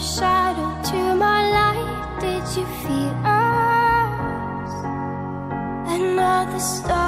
shadow to my light. Did you feel us? Another star.